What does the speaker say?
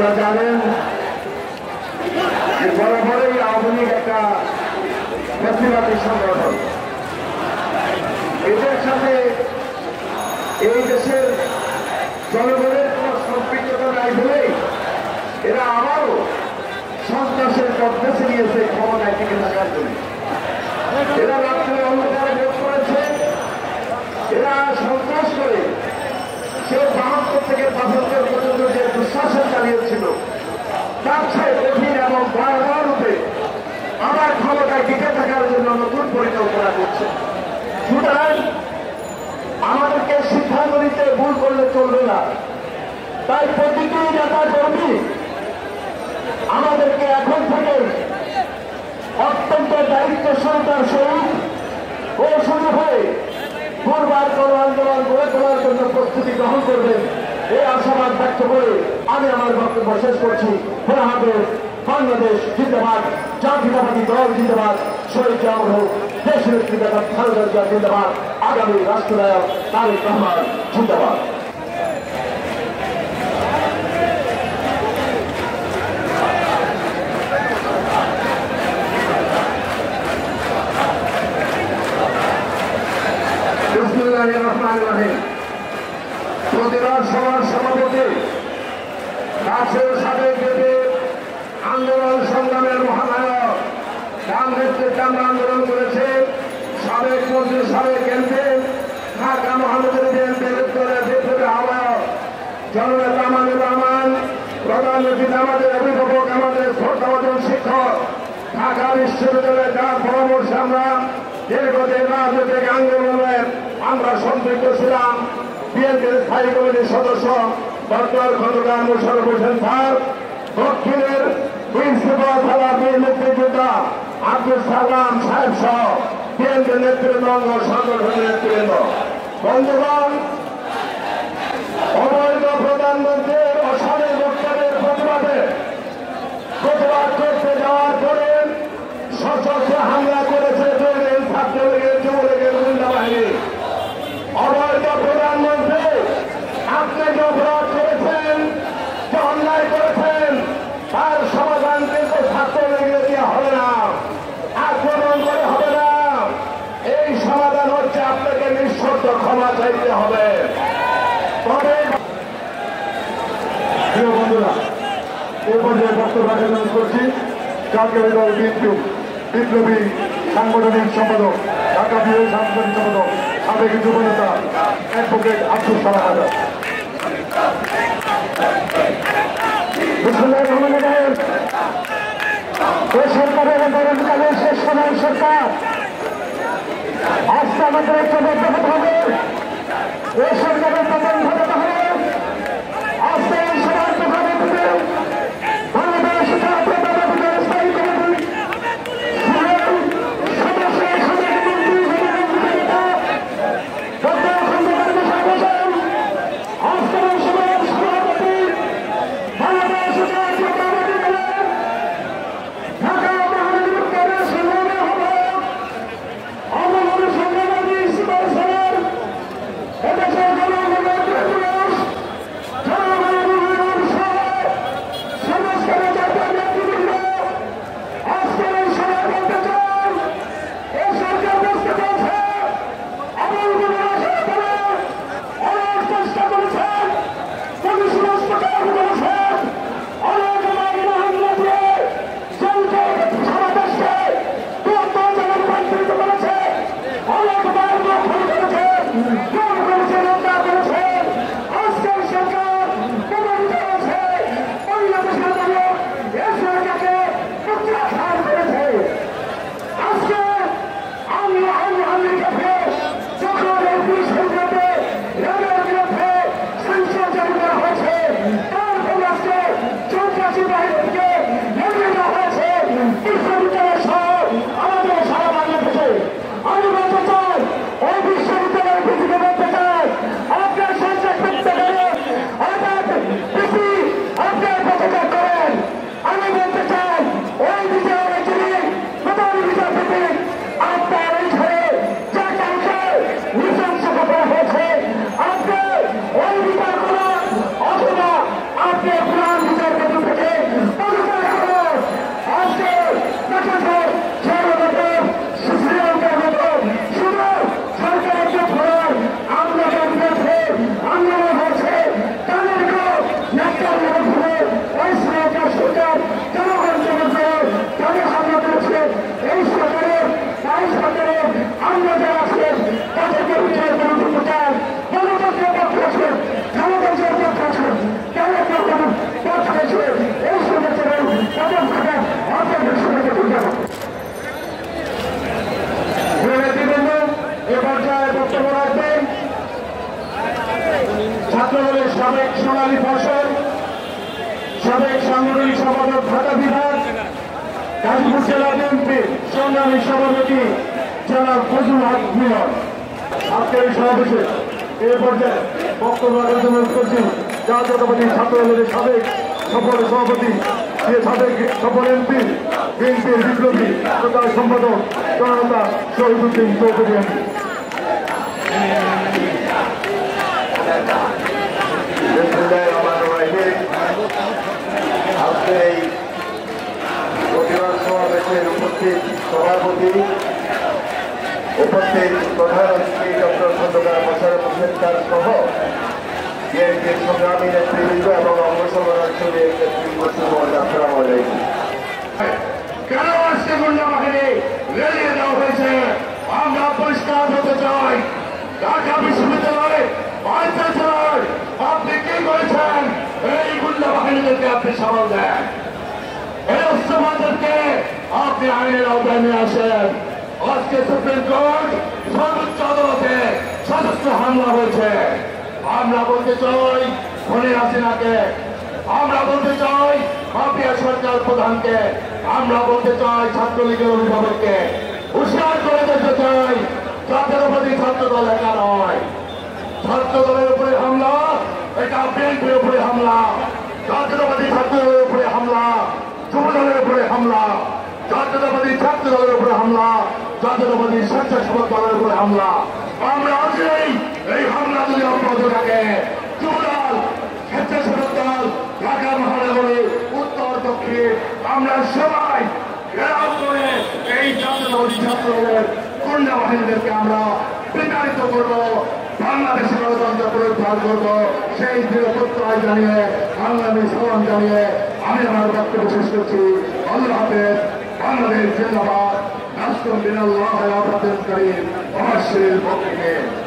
আপনারা জানেন বরাবরই আওয়ামী লীগ একটা প্রতিবাদী সংগঠন। এদের সাথে এই দেশের জনগণের কোন সম্পৃক্ততা নাই বলেই এরা আবারও সন্ত্রাসের পদ্ধতি নিয়েছে, ক্ষমতায় টিকে থাকার জন্য। এরা রাত্রে অন্ধকারে ভোট করেছে। এরা সন্ত্রাস করে সে বাহাত্তর থেকে পঁচাত্তর পর্যন্ত যে টিকে থাকার জন্য নতুন পরিকল্পনা করছে। সুতরাং আমাদেরকে সিদ্ধান্ত নিতে ভুল করলে চলবে না। তাই প্রতিটি নেতা কর্মী আমাদেরকে এখন থেকে অত্যন্ত দায়িত্বশীলতার সহিত ও শুরু হয়ে পূর্বার কোন আন্দোলন গড়ে তোলার জন্য প্রস্তুতি গ্রহণ করবেন। এই আশাবাদ ব্যক্ত করে আমি আমার বক্তব্য শেষ করছি। খোলা হাফেজ। বাংলাদেশ জিন্দাবাদ জাতীয়তাবাদী দল জিন্দাবাদ শহীদ জামল হোক দেশ নেত্রী বেগম খালেদা জিয়া জিন্দাবাদ আগামী রাষ্ট্রনায়ক তারেক রহমান জিন্দাবাদ বিসমুল্লাহ রহমান মন্ত্রী সাবেক এমপি ঢাকা মহানগরী বিএনপি দলের বিপ্লবী আহ্বায়ক জননেতা আমানুর রহমান প্রধানমন্ত্রী আমাদের অভিভাবক, আমাদের শ্রদ্ধাবজন শিক্ষক, ঢাকা বিশ্ববিদ্যালয়ের যার পরামর্শে আমরা দীর্ঘদিন রাজনৈতিক আন্দোলনে আমরা সম্পৃক্ত ছিলাম। বিএনপির স্থায়ী কমিটির সদস্য ডক্টর খন্দকার মোশারফ হোসেন স্যার, দক্ষিণের প্রিন্সিপাল থানা মুক্তিযোদ্ধা আব্দুল সালাম সাহেব সহ বিএনপি নেতৃবৃন্দ সংগঠনের নেতৃবৃন্দ বন্ধুগণ অবৈধ প্রধানমন্ত্রীর অসামের বক্তব্যের প্রতিবাদে প্রতিবাদ করতে যাওয়ার পরে সশস্ত্র হামলা করেছে দুর্নীল ছাত্রলীগের যুবলীগের গুন্ডা বাহিনী অবৈধ প্রধানমন্ত্রী আপনি যে অপরাধ করেছেন যে অন্যায় করেছেন তার সমাধান কিন্তু ছাত্রলীগের দিয়ে হবে না আক্রমণ করে হবে না এই সমাধান হচ্ছে আপনাকে নিঃশব্দ ক্ষমা চাইতে হবে। প্রিয় বন্ধুরা এই পর্যায়ে বক্তব্য রাখার করছি জাতীয় দল বিদ্যুৎ বিপ্লবী সাংগঠনিক সম্পাদক, ঢাকা বিরোধী সাংগঠনিক সম্পাদক সাবেক যুব নেতা, অ্যাডভোকেট আব্দুল সালাম আজাদ। সরকার। আজকে আমাদের একটা বক্তব্য হবে এই সরকারের পতন ঘটাতে হবে আজকে মহাশয় সাবেক সাংগঠনিক সম্পাদক ঢাকা বিভাগ, গাজীপুর জেলা বিএনপি, সংগ্রামী সভাপতি জেলা ফজুল হক মিলন। আজকের এই সমাবেশে এ পর্যায়ে বক্তব্য রাখার জন্য অনুরোধ করছি জাতীয়তাবাদী ছাত্র দলের সাবেক সফল সভাপতি সাবেক সফল এমপি, বিএনপির বিপ্লবী প্রচার সম্পাদক জনতা শহীদুদ্দিন চৌধুরী এমপি আজকে এই প্রতিবাদ সমাবেশের উপস্থিত সভাপতি, উপস্থিত প্রধানমন্ত্রী ডক্টর খন্দকার মোশারফ হোসেন খান সহ বিএনপির সংগ্রামী নেতৃবৃন্দ এবং অঙ্গ সংগঠনের নেতৃবৃন্দ আসসালামু আলাইকুম। কেন রেলিয়ে দেওয়া হয়েছে? আমরা পরিষ্কার হতে চাই, ঢাকা বিশ্ববিদ্যালয়ে বাড়িতে চাই আপনি কি করেছেন এই গুন্ডা বাহিনীদেরকে আপনি সামাল দেন। এই অস্ত্রবাদকে আপনি আইনের আওতায় নিয়ে আসেন। আজকে সুপ্রিম কোর্ট সর্বোচ্চ আদালতে সশস্ত্র হামলা হয়েছে আমরা বলতে চাই খনি হাসিনাকে আমরা বলতে চাই, মাফিয়া সরকার প্রধানকে। আমরা বলতে চাই, ছাত্রলীগের অভিভাবককে। হুশিয়ার করে দিতে চাই জাতীয়তাবাদী ছাত্র দল একা নয়। ছাত্র দলের উপরে হামলা, এটা বিএনপির উপরে হামলা জাতীয়তাবাদী ছাত্র দলের উপরে হামলা যুব দলের উপরে হামলা, জাতীয়তাবাদী ছাত্র দলের উপরে হামলা, জাতীয়তাবাদী স্বেচ্ছাসেবক দলের উপরে হামলা। আমরা আজই এই হামলা যদি অব্যাহত থাকে যুব দল স্বেচ্ছাসেবক দল, ঢাকা মহানগরী, উত্তর, দক্ষিণ, আমরা সবাই ঘেরাও করে এই জাতীয়তাবাদী ছাত্র দলের গুন্ডা বাহিনীদেরকে আমরা বিতাড়িত করব, বাংলাদেশের গণতন্ত্র পুনরুদ্ধার করব। সেই দৃঢ় প্রত্যয় জানিয়ে, বাংলাদেশ সালাম জানিয়ে আমি আমার বক্তব্য শেষ করছি। والعبيد والذين جل بعض نصر من الله يا رب الكريم وبشر المؤمنين.